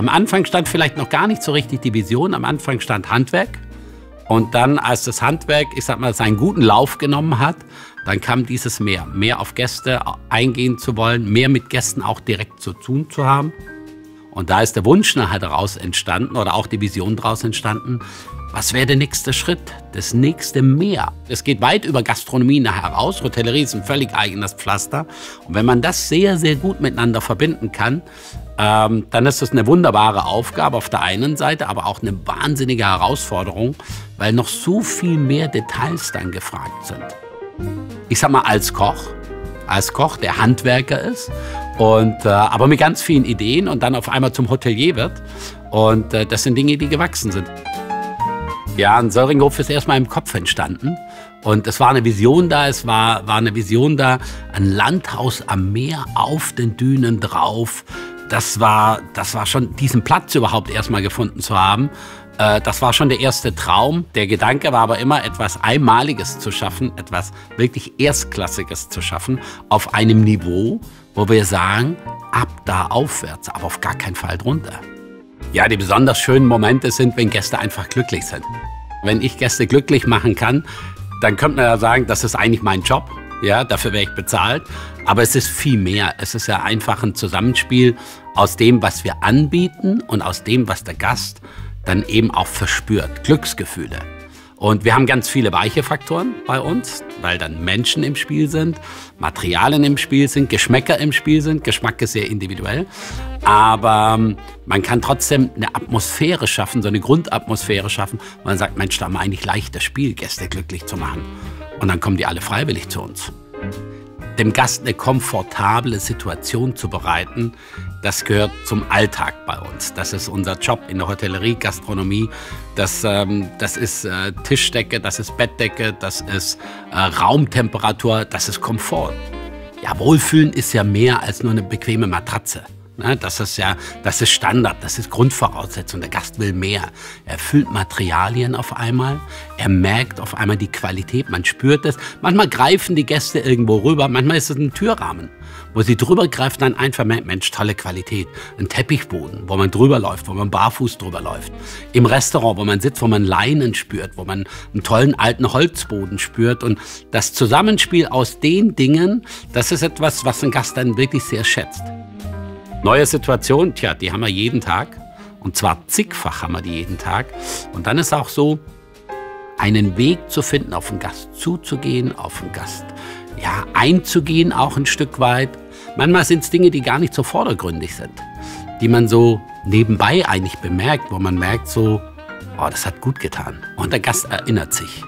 Am Anfang stand vielleicht noch gar nicht so richtig die Vision, am Anfang stand Handwerk. Und dann, als das Handwerk, ich sag mal, seinen guten Lauf genommen hat, dann kam dieses Mehr. Mehr auf Gäste eingehen zu wollen, mehr mit Gästen auch direkt zu tun zu haben. Und da ist der Wunsch nachher daraus entstanden oder auch die Vision daraus entstanden, was wäre der nächste Schritt? Das nächste Mehr. Es geht weit über Gastronomie nachher raus. Hotellerie ist ein völlig eigenes Pflaster. Und wenn man das sehr, sehr gut miteinander verbinden kann, ähm, dann ist das eine wunderbare Aufgabe auf der einen Seite, aber auch eine wahnsinnige Herausforderung, weil noch so viel mehr Details dann gefragt sind. Ich sag mal, als Koch, als Koch, der Handwerker ist, und, äh, aber mit ganz vielen Ideen und dann auf einmal zum Hotelier wird. Und äh, das sind Dinge, die gewachsen sind. Ja, ein Söringhof ist erstmal im Kopf entstanden. Und es war eine Vision da, es war, war eine Vision da, ein Landhaus am Meer auf den Dünen drauf. Das war, das war schon, diesen Platz überhaupt erstmal gefunden zu haben. Äh, das war schon der erste Traum. Der Gedanke war aber immer, etwas Einmaliges zu schaffen, etwas wirklich Erstklassiges zu schaffen, auf einem Niveau, wo wir sagen, ab da aufwärts, aber auf gar keinen Fall drunter. Ja, die besonders schönen Momente sind, wenn Gäste einfach glücklich sind. Wenn ich Gäste glücklich machen kann, dann könnte man ja sagen, das ist eigentlich mein Job. Ja, dafür wäre ich bezahlt. Aber es ist viel mehr. Es ist ja einfach ein Zusammenspiel aus dem, was wir anbieten und aus dem, was der Gast dann eben auch verspürt. Glücksgefühle. Und wir haben ganz viele weiche Faktoren bei uns, weil dann Menschen im Spiel sind, Materialien im Spiel sind, Geschmäcker im Spiel sind. Geschmack ist sehr individuell. Aber ähm, man kann trotzdem eine Atmosphäre schaffen, so eine Grundatmosphäre schaffen. Man sagt, Mensch, da haben wir eigentlich leicht das Spiel, Gäste glücklich zu machen. Und dann kommen die alle freiwillig zu uns dem Gast eine komfortable Situation zu bereiten, das gehört zum Alltag bei uns. Das ist unser Job in der Hotellerie, Gastronomie. Das, ähm, das ist äh, Tischdecke, das ist Bettdecke, das ist äh, Raumtemperatur, das ist Komfort. Ja, Wohlfühlen ist ja mehr als nur eine bequeme Matratze. Ne, das ist ja, das ist Standard, das ist Grundvoraussetzung. Der Gast will mehr. Er füllt Materialien auf einmal, er merkt auf einmal die Qualität, man spürt es. Manchmal greifen die Gäste irgendwo rüber, manchmal ist es ein Türrahmen, wo sie drüber greifen, dann einfach merkt, Mensch, tolle Qualität. Ein Teppichboden, wo man drüber läuft, wo man barfuß drüber läuft. Im Restaurant, wo man sitzt, wo man Leinen spürt, wo man einen tollen alten Holzboden spürt. Und das Zusammenspiel aus den Dingen, das ist etwas, was ein Gast dann wirklich sehr schätzt. Neue Situation, tja, die haben wir jeden Tag. Und zwar zigfach haben wir die jeden Tag. Und dann ist auch so, einen Weg zu finden, auf den Gast zuzugehen, auf den Gast ja, einzugehen, auch ein Stück weit. Manchmal sind es Dinge, die gar nicht so vordergründig sind, die man so nebenbei eigentlich bemerkt, wo man merkt so, oh, das hat gut getan. Und der Gast erinnert sich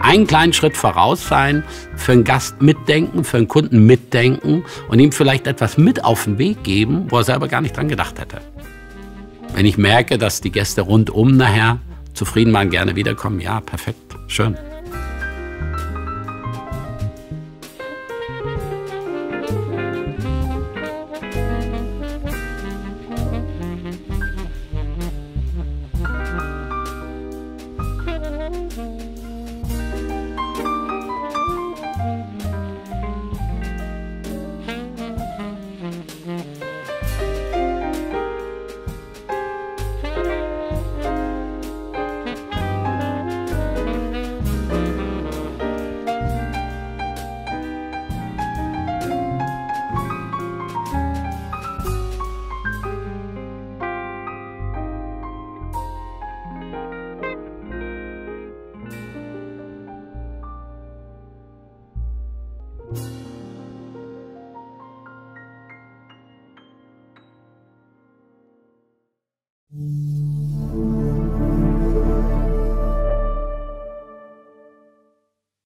einen kleinen Schritt voraus sein, für einen Gast mitdenken, für einen Kunden mitdenken und ihm vielleicht etwas mit auf den Weg geben, wo er selber gar nicht dran gedacht hätte. Wenn ich merke, dass die Gäste rundum nachher zufrieden waren, gerne wiederkommen, ja, perfekt, schön.